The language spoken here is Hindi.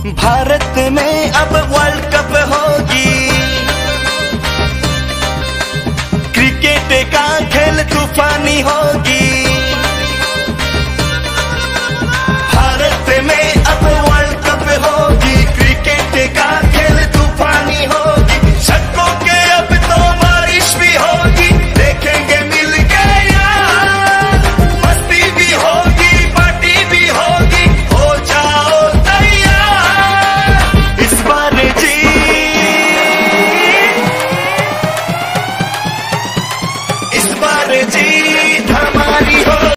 भारत में अब वर्ल्ड कप होगी। क्रिकेट का खेल होगी City.